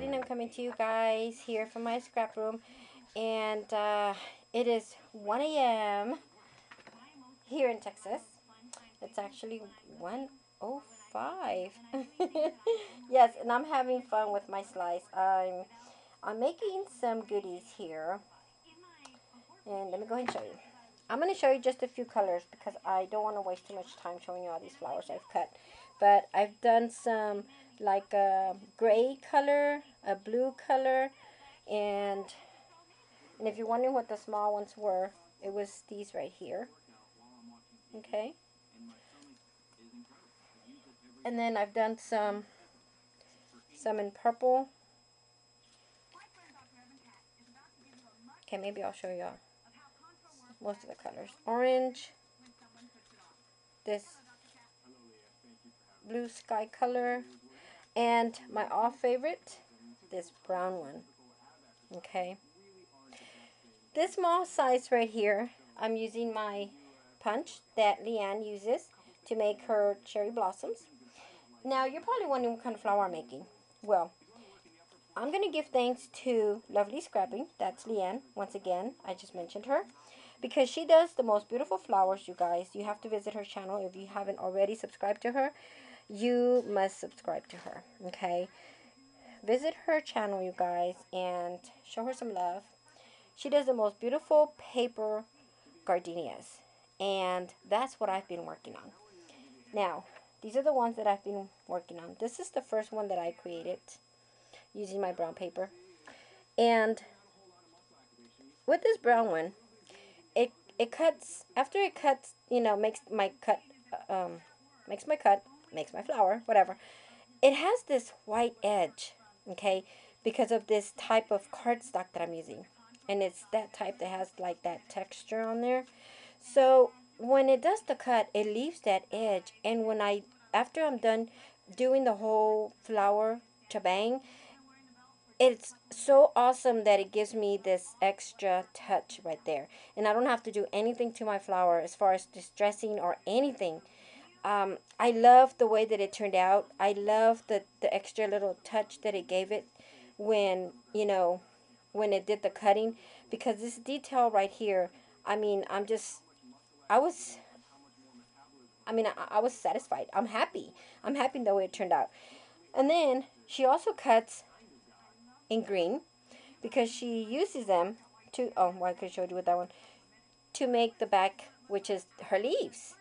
exciting. I'm coming to you guys here from my scrap room. And uh, it is 1 a.m. here in Texas. It's actually 1.05. yes, and I'm having fun with my slice. I'm, I'm making some goodies here. And let me go ahead and show you. I'm going to show you just a few colors because I don't want to waste too much time showing you all these flowers I've cut. But I've done some like a gray color, a blue color, and and if you're wondering what the small ones were, it was these right here. Okay. And then I've done some some in purple. Okay, maybe I'll show y'all most of the colors. Orange, this blue sky color, and my off favorite, this brown one. Okay. This small size right here, I'm using my punch that Leeann uses to make her cherry blossoms. Now, you're probably wondering what kind of flower I'm making. Well, I'm going to give thanks to Lovely Scrapping. That's Leeann. Once again, I just mentioned her. Because she does the most beautiful flowers, you guys. You have to visit her channel if you haven't already subscribed to her you must subscribe to her, okay? Visit her channel, you guys, and show her some love. She does the most beautiful paper gardenias, and that's what I've been working on. Now, these are the ones that I've been working on. This is the first one that I created using my brown paper. And with this brown one, it it cuts after it cuts, you know, makes my cut um makes my cut makes my flower, whatever. It has this white edge, okay, because of this type of cardstock that I'm using. And it's that type that has like that texture on there. So when it does the cut, it leaves that edge. And when I, after I'm done doing the whole flower bang, it's so awesome that it gives me this extra touch right there. And I don't have to do anything to my flower as far as distressing or anything um, I love the way that it turned out. I love the, the extra little touch that it gave it when, you know, when it did the cutting. Because this detail right here, I mean, I'm just, I was, I mean, I, I was satisfied. I'm happy. I'm happy the way it turned out. And then she also cuts in green because she uses them to, oh, well, I could show you with that one, to make the back, which is her leaves.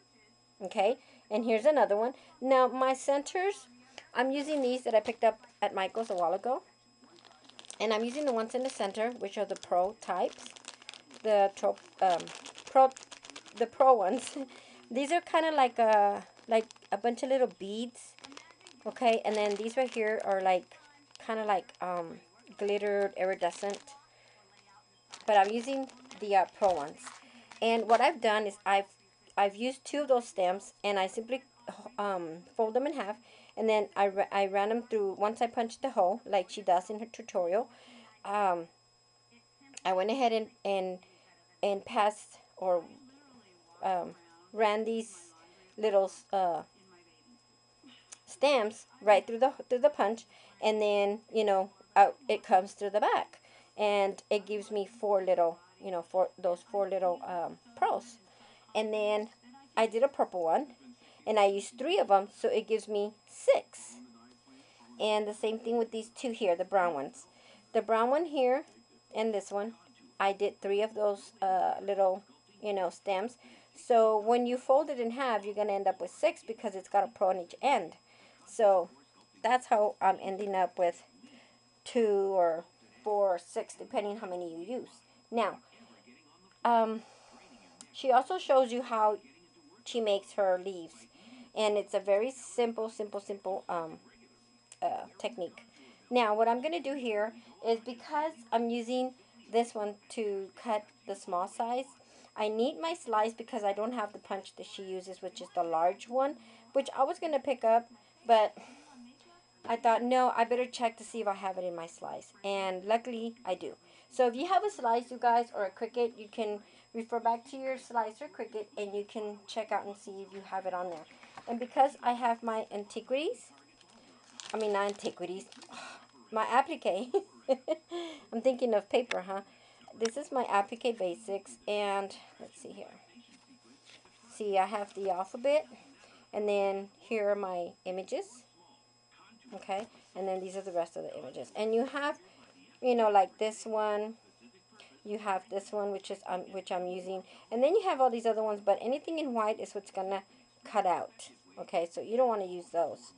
Okay, and here's another one. Now, my centers, I'm using these that I picked up at Michael's a while ago. And I'm using the ones in the center, which are the pro types. The um, pro, the pro ones. these are kind of like a, like a bunch of little beads. Okay, and then these right here are like, kind of like um, glittered, iridescent. But I'm using the uh, pro ones. And what I've done is I've I've used two of those stems and I simply um, fold them in half and then I, I ran them through, once I punched the hole like she does in her tutorial, um, I went ahead and, and, and passed or um, ran these little uh, stems right through the through the punch and then you know out it comes through the back and it gives me four little you know four those four little um, pearls and then I did a purple one and I used three of them so it gives me six. And the same thing with these two here the brown ones. The brown one here and this one I did three of those uh, little you know stems. So when you fold it in half you're gonna end up with six because it's got a pearl on each end. So that's how I'm ending up with two or four or six depending how many you use. Now um, she also shows you how she makes her leaves. And it's a very simple, simple, simple um, uh, technique. Now, what I'm going to do here is because I'm using this one to cut the small size, I need my slice because I don't have the punch that she uses, which is the large one, which I was going to pick up, but I thought, no, I better check to see if I have it in my slice. And luckily, I do. So if you have a slice, you guys, or a Cricut, you can refer back to your slicer Cricut and you can check out and see if you have it on there. And because I have my antiquities, I mean not antiquities, my applique. I'm thinking of paper, huh? This is my applique basics, and let's see here. See, I have the alphabet, and then here are my images. Okay, and then these are the rest of the images. And you have, you know, like this one. You have this one, which is um, which I'm using, and then you have all these other ones. But anything in white is what's gonna cut out. Okay, so you don't want to use those.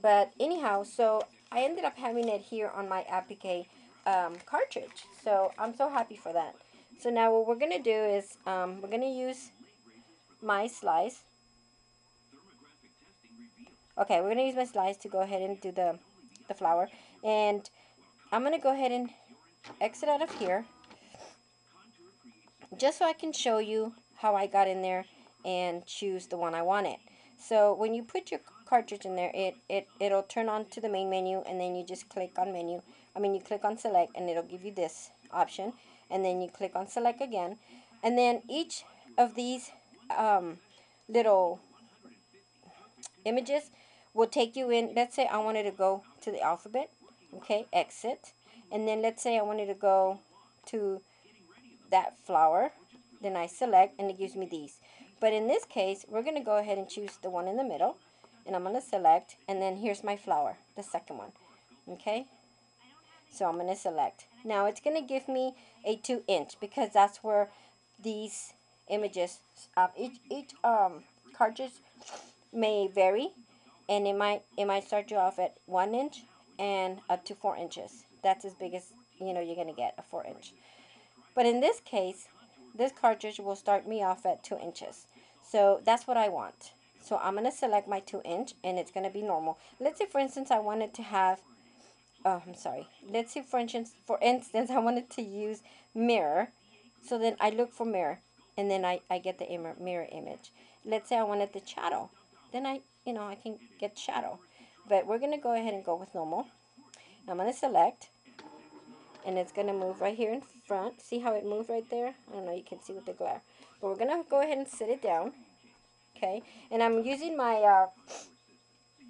But anyhow, so I ended up having it here on my applique um, cartridge. So I'm so happy for that. So now what we're to do is um, we're to use my slice. Okay, we're to use my slice to go ahead and do the, the flower. And I'm to go ahead and exit out of here. Just so I can show you how I got in there and choose the one I wanted. So when you put your cartridge in there, it, it, it'll turn on to the main menu and then you just click on menu. I mean, you click on select and it'll give you this option. And then you click on select again. And then each of these um, little images will take you in. Let's say I wanted to go to the alphabet. Okay, exit. And then let's say I wanted to go to that flower. Then I select and it gives me these. But in this case, we're going to go ahead and choose the one in the middle. And I'm going to select. And then here's my flower, the second one. Okay? So I'm going to select. Now it's going to give me a 2 inch because that's where these images, uh, each, each um, cartridge may vary. And it might, it might start you off at 1 inch and up to 4 inches. That's as big as, you know, you're going to get, a 4 inch. But in this case, this cartridge will start me off at 2 inches. So that's what I want. So I'm going to select my 2 inch and it's going to be normal. Let's say for instance I wanted to have, oh I'm sorry. Let's say for instance, for instance I wanted to use mirror. So then I look for mirror and then I, I get the mirror image. Let's say I wanted the shadow. Then I, you know, I can get shadow. But we're going to go ahead and go with normal. I'm going to select and it's going to move right here in front. See how it moved right there? I don't know, you can see with the glare. But we're going to go ahead and sit it down. Okay, and I'm using my uh,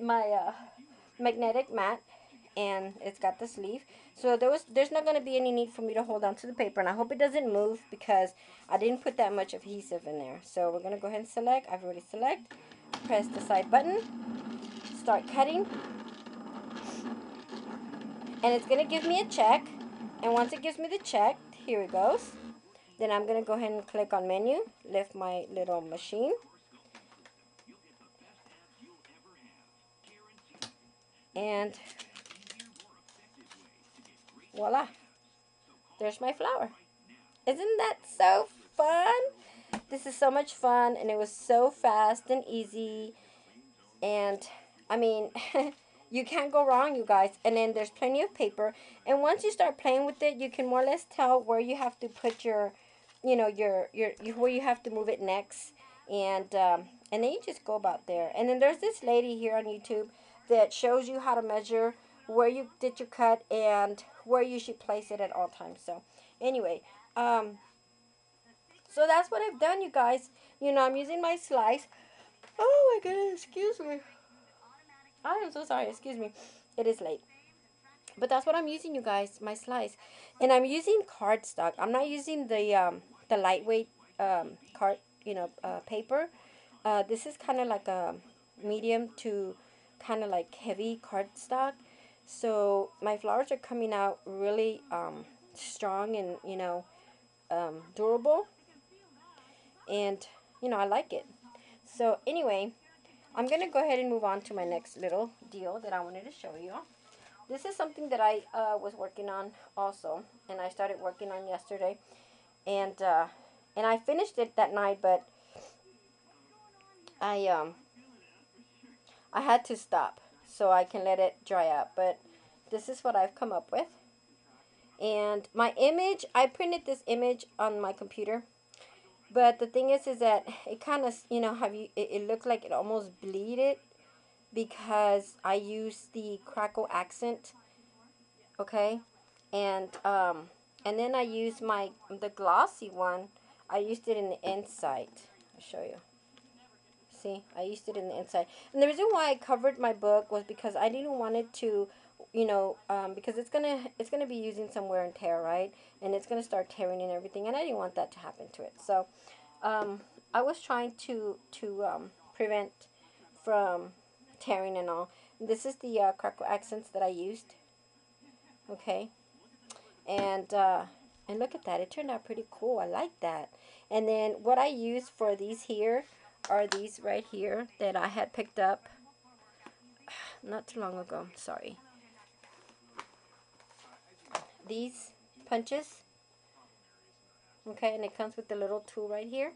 my uh, magnetic mat and it's got the sleeve. So there was, there's not going to be any need for me to hold on to the paper. And I hope it doesn't move because I didn't put that much adhesive in there. So we're going to go ahead and select. I've already select. Press the side button. Start cutting. And it's going to give me a check. And once it gives me the check, here it goes. Then I'm going to go ahead and click on menu, lift my little machine. And voila, there's my flower. Isn't that so fun? This is so much fun and it was so fast and easy. And I mean, you can't go wrong you guys. And then there's plenty of paper. And once you start playing with it you can more or less tell where you have to put your you know your your, your where you have to move it next. And um, and then you just go about there. And then there's this lady here on YouTube that shows you how to measure where you did your cut and where you should place it at all times. So anyway um so that's what I've done you guys. You know I'm using my slice. Oh my goodness excuse me I am so sorry. Excuse me. It is late. But that's what I'm using, you guys. My slice. And I'm using cardstock. I'm not using the um, the lightweight um, card, you know, uh, paper. Uh, this is kind of like a medium to kind of like heavy cardstock. So my flowers are coming out really um, strong and, you know, um, durable. And, you know, I like it. So anyway, I'm going to go ahead and move on to my next little deal that I wanted to show you. This is something that I uh, was working on also, and I started working on yesterday. And uh, and I finished it that night, but I um I had to stop so I can let it dry out. But this is what I've come up with. And my image, I printed this image on my computer but the thing is, is that it kind of, you know, have you, it, it looked like it almost bleeded because I used the crackle accent, okay? And, um, and then I used my, the glossy one, I used it in the inside. I'll show you. See, I used it in the inside. And the reason why I covered my book was because I didn't want it to you know, um, because it's gonna it's gonna be using some wear and tear, right? And it's gonna start tearing and everything, and I didn't want that to happen to it. So, um, I was trying to to um, prevent from tearing and all. This is the uh, crackle accents that I used. Okay, and uh, and look at that, it turned out pretty cool. I like that. And then what I use for these here are these right here that I had picked up not too long ago. Sorry. These punches. Okay, and it comes with the little tool right here.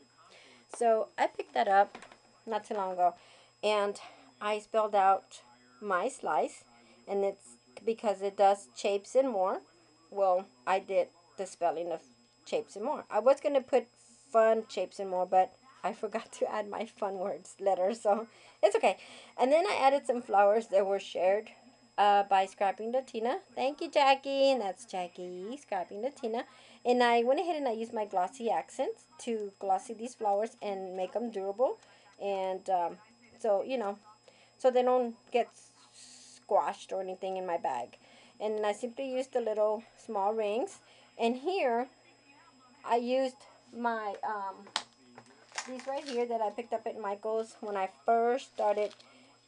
So I picked that up not too long ago. And I spelled out my slice. And it's because it does shapes and more. Well, I did the spelling of shapes and more. I was going to put fun shapes and more, but I forgot to add my fun words letters, so it's okay. And then I added some flowers that were shared uh, by Scrapping Latina. Thank you, Jackie. And that's Jackie, Scrapping Latina. And I went ahead and I used my glossy accents to glossy these flowers and make them durable. And um, so, you know, so they don't get squashed or anything in my bag. And I simply used the little small rings. And here, I used my um, these right here that I picked up at Michael's when I first started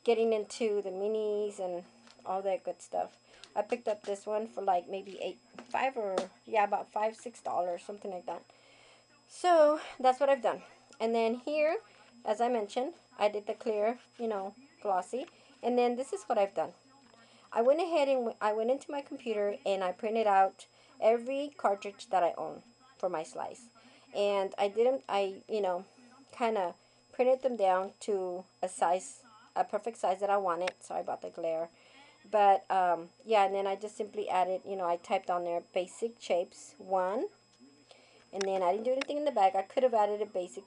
getting into the minis and all that good stuff. I picked up this one for like maybe eight, five or yeah, about five, six dollars, something like that. So that's what I've done. And then here, as I mentioned, I did the clear, you know, glossy. And then this is what I've done. I went ahead and I went into my computer and I printed out every cartridge that I own for my slice. And I didn't, I, you know, kind of printed them down to a size, a perfect size that I wanted. Sorry about the glare. But, um, yeah, and then I just simply added, you know, I typed on there basic shapes, one. And then I didn't do anything in the back. I could have added a basic,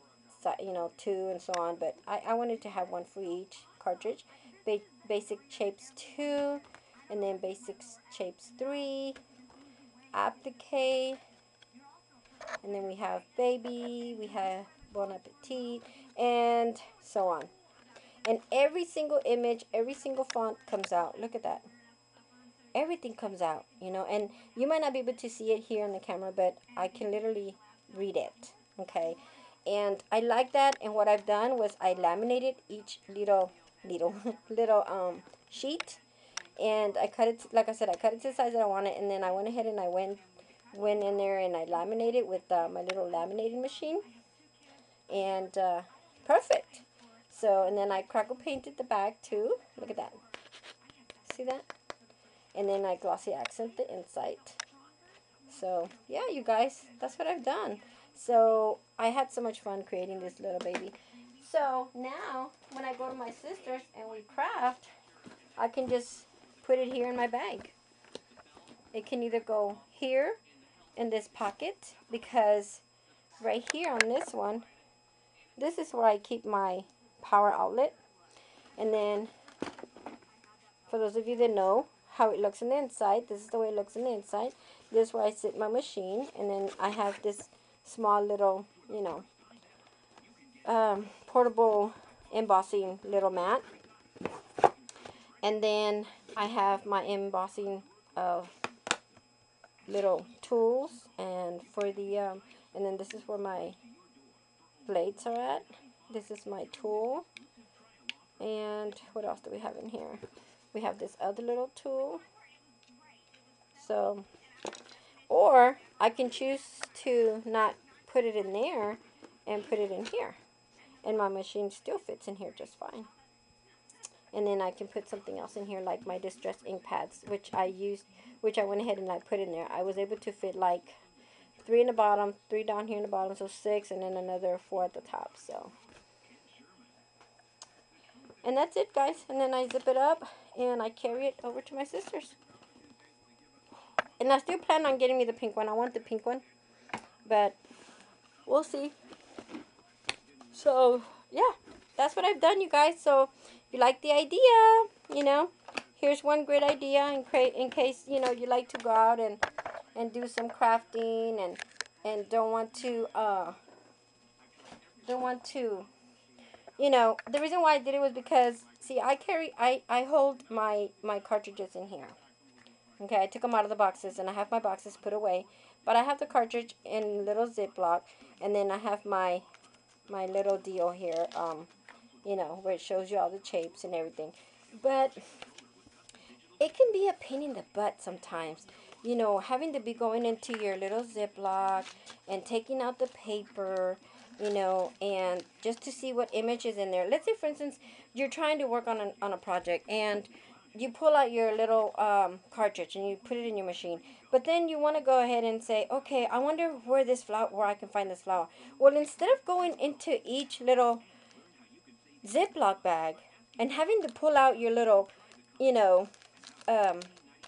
you know, two and so on. But I, I wanted to have one for each cartridge. Ba basic shapes, two. And then basic shapes, three. Applique. And then we have baby. We have bon appetit, and so on. And every single image, every single font comes out. Look at that. Everything comes out, you know, and you might not be able to see it here on the camera, but I can literally read it, okay? And I like that, and what I've done was I laminated each little, little, little um, sheet, and I cut it, like I said, I cut it to the size that I want it, and then I went ahead and I went, went in there and I laminated with uh, my little laminating machine and uh, perfect. So, and then I crackle painted the back too. Look at that. See that? And then I glossy accent the inside. So, yeah, you guys, that's what I've done. So, I had so much fun creating this little baby. So, now, when I go to my sister's and we craft, I can just put it here in my bag. It can either go here in this pocket because right here on this one, this is where I keep my power outlet. And then, for those of you that know how it looks on the inside, this is the way it looks on the inside. This is where I sit my machine. And then I have this small little, you know, um, portable embossing little mat. And then I have my embossing of little tools and for the um, and then this is where my blades are at. This is my tool. And what else do we have in here? We have this other little tool. So, or I can choose to not put it in there and put it in here. And my machine still fits in here just fine. And then I can put something else in here like my distress ink pads, which I used, which I went ahead and I put in there. I was able to fit like three in the bottom, three down here in the bottom, so six, and then another four at the top. So, and that's it, guys. And then I zip it up and I carry it over to my sister's. And I still plan on getting me the pink one. I want the pink one, but we'll see. So, yeah, that's what I've done, you guys. So, if you like the idea, you know, here's one great idea in, in case, you know, you like to go out and and do some crafting and and don't want to uh don't want to you know the reason why I did it was because see I carry I I hold my my cartridges in here Okay, I took them out of the boxes and I have my boxes put away. But I have the cartridge in little Ziploc and then I have my my little deal here, um, you know, where it shows you all the shapes and everything. But it can be a pain in the butt sometimes. You know, having to be going into your little Ziploc and taking out the paper, you know, and just to see what image is in there. Let's say, for instance, you're trying to work on, an, on a project and you pull out your little um, cartridge and you put it in your machine. But then you want to go ahead and say, okay, I wonder where this flower, where I can find this flower. Well, instead of going into each little Ziploc bag and having to pull out your little, you know, um,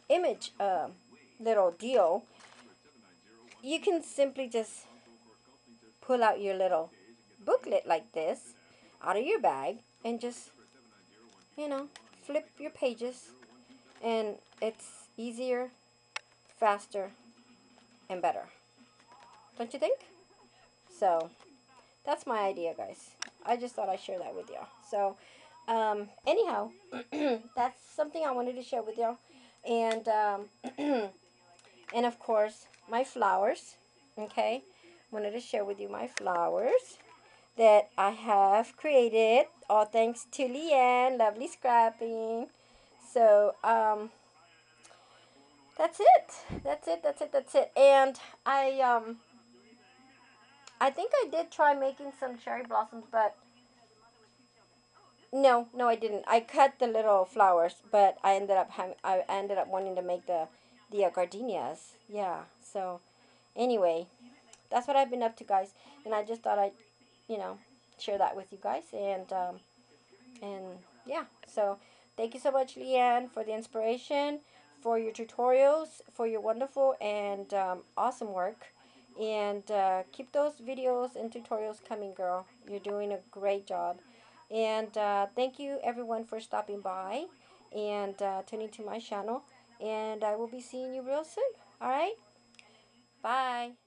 image uh, little deal, you can simply just pull out your little booklet like this out of your bag and just, you know, flip your pages and it's easier, faster, and better. Don't you think? So, that's my idea, guys. I just thought I'd share that with y'all. So, um, anyhow, that's something I wanted to share with y'all. And, um, and of course, my flowers, okay? Wanted to share with you my flowers that I have created. All thanks to Leeann, lovely scrapping. So, um, that's it. That's it. That's it. That's it. And I, um, I think I did try making some cherry blossoms, but no, no, I didn't. I cut the little flowers, but I ended up having, I ended up wanting to make the the uh, gardenias. Yeah. So, anyway, that's what I've been up to, guys. And I just thought I'd, you know, share that with you guys. And um, and yeah. So, thank you so much, Leeann, for the inspiration, for your tutorials, for your wonderful and um, awesome work. And uh, keep those videos and tutorials coming, girl. You're doing a great job. And uh, thank you everyone for stopping by and uh, tuning to my channel. And I will be seeing you real soon. All right? Bye.